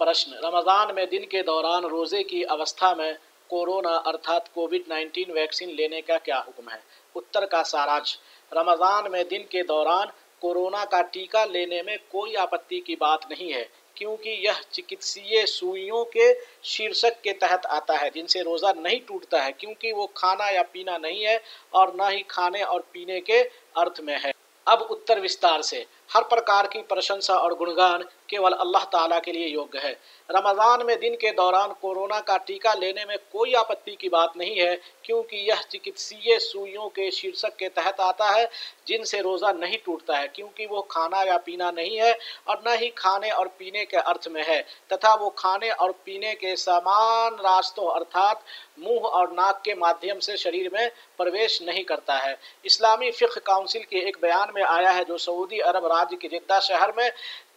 प्रश्न, रमज़ान में दिन के दौरान रोज़े की अवस्था में कोरोना अर्थात कोविड 19 वैक्सीन लेने का क्या हुक्म है? उत्तर का सारांश, रमज़ान में दिन के दौरान कोरोना का टीका लेने में कोई आपत्ति की बात नहीं है, क्योंकि यह चिकित्सीय सुइयों के शीर्षक के तहत आता है, जिनसे रोज़ा नहीं टूटता है, क्योंकि वो खाना या पीना नहीं है और न ही खाने और पीने के अर्थ में है। अब उत्तर विस्तार से हर प्रकार की प्रशंसा और गुणगान केवल अल्लाह ताला के लिए योग्य है। रमज़ान में दिन के दौरान कोरोना का टीका लेने में कोई आपत्ति की बात नहीं है, क्योंकि यह चिकित्सीय सुइयों के शीर्षक के तहत आता है, जिनसे रोज़ा नहीं टूटता है, क्योंकि वो खाना या पीना नहीं है और न ही खाने और पीने के अर्थ में है, तथा वो खाने और पीने के समान रास्तों अर्थात मुँह और नाक के माध्यम से शरीर में प्रवेश नहीं करता है। इस्लामी फ़िक्र काउंसिल के एक बयान में आया है, जो सऊदी अरब राज्य के जिद्दा शहर में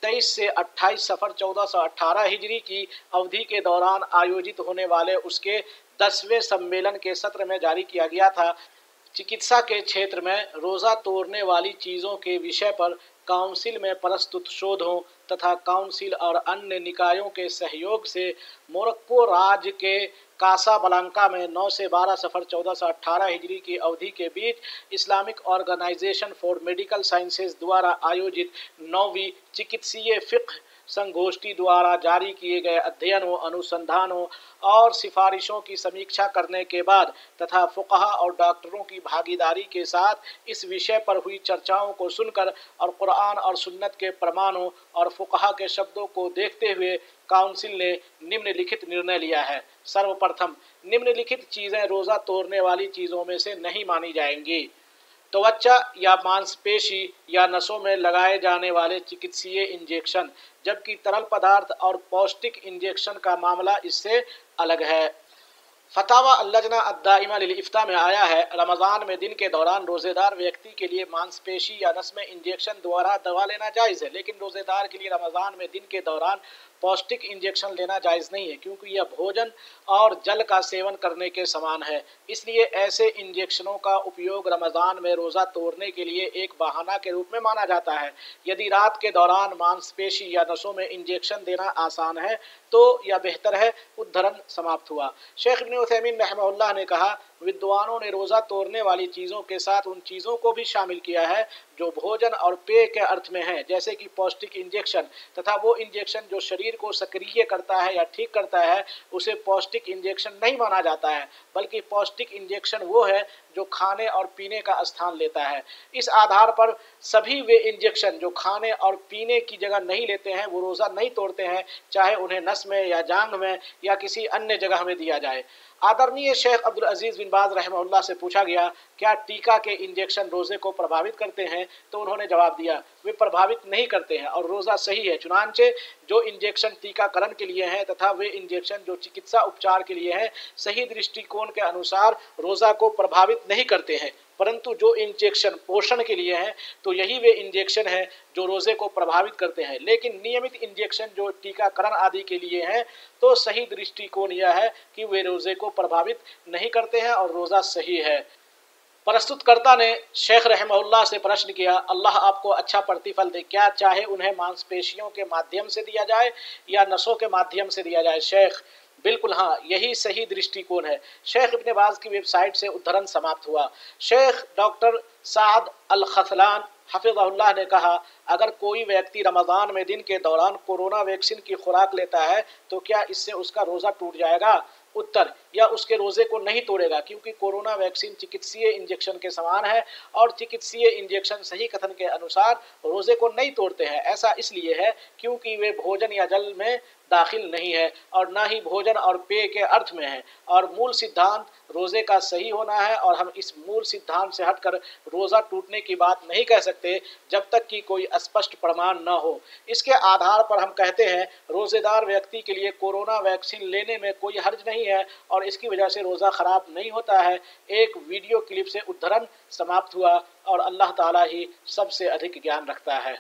23 से 28 सफ़र 1418 हिजरी की अवधि के दौरान आयोजित होने वाले उसके दसवें सम्मेलन के सत्र में जारी किया गया था। चिकित्सा के क्षेत्र में रोज़ा तोड़ने वाली चीज़ों के विषय पर काउंसिल में प्रस्तुत शोधों तथा काउंसिल और अन्य निकायों के सहयोग से मोरक्को राज्य के कासा बलांका में 9 से 12 सफ़र 1418 हिजरी की अवधि के बीच Islamic organization for medical sciences द्वारा आयोजित नौवीं चिकित्सीय फ़िक्र संगोष्ठी द्वारा जारी किए गए अध्ययनों, अनुसंधानों और सिफारिशों की समीक्षा करने के बाद तथा फ़ुकहा और डॉक्टरों की भागीदारी के साथ इस विषय पर हुई चर्चाओं को सुनकर और कुरान और सुन्नत के प्रमाणों और फ़ुकहा के शब्दों को देखते हुए काउंसिल ने निम्नलिखित निर्णय लिया है। सर्वप्रथम, निम्नलिखित चीज़ें रोज़ा तोड़ने वाली चीज़ों में से नहीं मानी जाएँगी। त्वचा तो या मांसपेशी या नसों में लगाए जाने वाले चिकित्सीय इंजेक्शन, जबकि तरल पदार्थ और पौष्टिक इंजेक्शन का मामला इससे अलग है। फतावा अल्लजना अद्दाइमा इफ्ता में आया है। रमज़ान में दिन के दौरान रोज़ेदार व्यक्ति के लिए मांसपेशी या नस में इंजेक्शन द्वारा दवा लेना जायज़ है, लेकिन रोज़ेदार के लिए रमज़ान में दिन के दौरान पौष्टिक इंजेक्शन लेना जायज़ नहीं है, क्योंकि यह भोजन और जल का सेवन करने के समान है। इसलिए ऐसे इंजेक्शनों का उपयोग रमज़ान में रोज़ा तोड़ने के लिए एक बहाना के रूप में माना जाता है। यदि रात के दौरान मांसपेशी या नसों में इंजेक्शन देना आसान है तो यह बेहतर है, उद्धरण समाप्त हुआ। शेख इबन उथमीन रहमल्ला ने कहा, विद्वानों ने रोज़ा तोड़ने वाली चीज़ों के साथ उन चीज़ों को भी शामिल किया है, जो भोजन और पेय के अर्थ में है, जैसे कि पौष्टिक इंजेक्शन तथा वो इंजेक्शन जो शरीर को सक्रिय करता है या ठीक करता है, उसे पौष्टिक इंजेक्शन नहीं माना जाता है, बल्कि पौष्टिक इंजेक्शन वो है जो खाने और पीने का स्थान लेता है। इस आधार पर सभी वे इंजेक्शन जो खाने और पीने की जगह नहीं लेते हैं, वो रोज़ा नहीं तोड़ते हैं, चाहे उन्हें नस में या जांग में या किसी अन्य जगह में दिया जाए। आदरणीय शेख अब्दुल अज़ीज़ बिन बाज रहमल्ला से पूछा गया, क्या टीका के इंजेक्शन रोज़े को प्रभावित करते हैं? तो उन्होंने जवाब दिया, वे प्रभावित नहीं करते हैं और रोज़ा सही है। चुनानचे जो इंजेक्शन टीकाकरण के लिए हैं तथा वे इंजेक्शन जो चिकित्सा उपचार के लिए हैं, सही दृष्टिकोण के अनुसार रोज़ा को प्रभावित नहीं करते हैं। परंतु जो इंजेक्शन पोषण के लिए हैं तो यही वे इंजेक्शन हैं जो रोज़े को प्रभावित करते हैं। लेकिन नियमित इंजेक्शन जो टीकाकरण आदि के लिए हैं तो सही दृष्टिकोण यह है कि वे रोज़े को प्रभावित नहीं करते हैं और रोज़ा सही है। प्रस्तुतकर्ता ने शेख रहमल्ला से प्रश्न किया, अल्लाह आपको अच्छा प्रतिफल दे, क्या चाहे उन्हें मांसपेशियों के माध्यम से दिया जाए या नसों के माध्यम से दिया जाए। शेख बिल्कुल हाँ यही सही दृष्टिकोण है। शेख इब्ने बाज की वेबसाइट से उद्धरण समाप्त हुआ। शेख डॉक्टर साद अल खसलान हफिज़ल्ला ने कहा, अगर कोई व्यक्ति रमज़ान में दिन के दौरान कोरोना वैक्सीन की खुराक लेता है तो क्या इससे उसका रोज़ा टूट जाएगा? उत्तर, या उसके रोज़े को नहीं तोड़ेगा, क्योंकि कोरोना वैक्सीन चिकित्सीय इंजेक्शन के समान है और चिकित्सीय इंजेक्शन सही कथन के अनुसार रोज़े को नहीं तोड़ते हैं। ऐसा इसलिए है क्योंकि वे भोजन या जल में दाखिल नहीं है और ना ही भोजन और पेय के अर्थ में है। और मूल सिद्धांत रोज़े का सही होना है और हम इस मूल सिद्धांत से हटकर रोज़ा टूटने की बात नहीं कह सकते जब तक कि कोई स्पष्ट प्रमाण न हो। इसके आधार पर हम कहते हैं, रोज़ेदार व्यक्ति के लिए कोरोना वैक्सीन लेने में कोई हर्ज नहीं है और इसकी वजह से रोज़ा ख़राब नहीं होता है। एक वीडियो क्लिप से उद्धरण समाप्त हुआ और अल्लाह ताला ही सबसे अधिक ज्ञान रखता है।